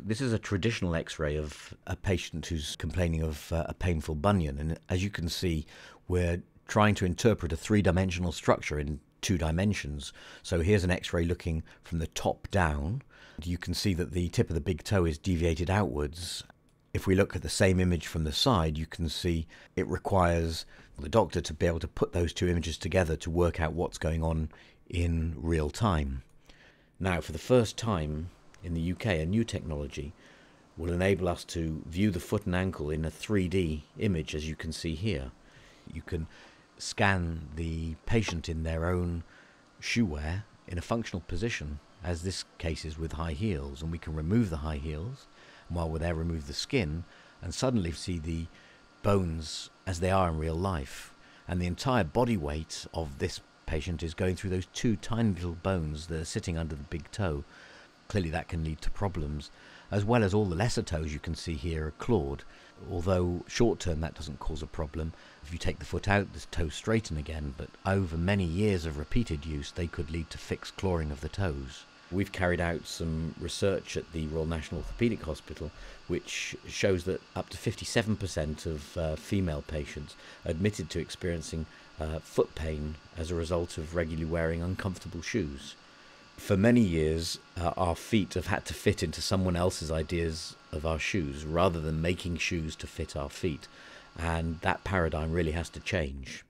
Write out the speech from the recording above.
This is a traditional x ray of a patient who's complaining of uh, a painful bunion. And as you can see, we're trying to interpret a three dimensional structure in two dimensions. So here's an x ray looking from the top down. You can see that the tip of the big toe is deviated outwards. If we look at the same image from the side, you can see it requires the doctor to be able to put those two images together to work out what's going on in real time. Now, for the first time in the UK, a new technology will enable us to view the foot and ankle in a 3D image, as you can see here. You can scan the patient in their own shoe wear in a functional position, as this case is with high heels, and we can remove the high heels, and while we're there, remove the skin, and suddenly see the bones as they are in real life. And the entire body weight of this patient is going through those two tiny little bones that are sitting under the big toe. Clearly, that can lead to problems, as well as all the lesser toes you can see here are clawed. Although short term that doesn't cause a problem. If you take the foot out, the toes straighten again, but over many years of repeated use, they could lead to fixed clawing of the toes. We've carried out some research at the Royal National Orthopaedic Hospital, which shows that up to 57% of uh, female patients admitted to experiencing uh, foot pain as a result of regularly wearing uncomfortable shoes. For many years, uh, our feet have had to fit into someone else's ideas of our shoes rather than making shoes to fit our feet, and that paradigm really has to change.